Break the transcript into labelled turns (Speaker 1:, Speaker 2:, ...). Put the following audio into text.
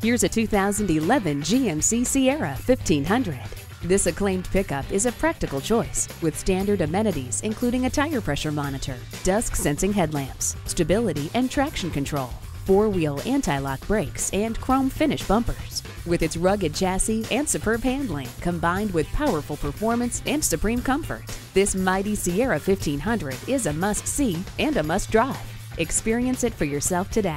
Speaker 1: Here's a 2011 GMC Sierra 1500. This acclaimed pickup is a practical choice with standard amenities including a tire pressure monitor, dusk sensing headlamps, stability and traction control, four-wheel anti-lock brakes, and chrome finish bumpers. With its rugged chassis and superb handling, combined with powerful performance and supreme comfort, this mighty Sierra 1500 is a must-see and a must-drive. Experience it for yourself today.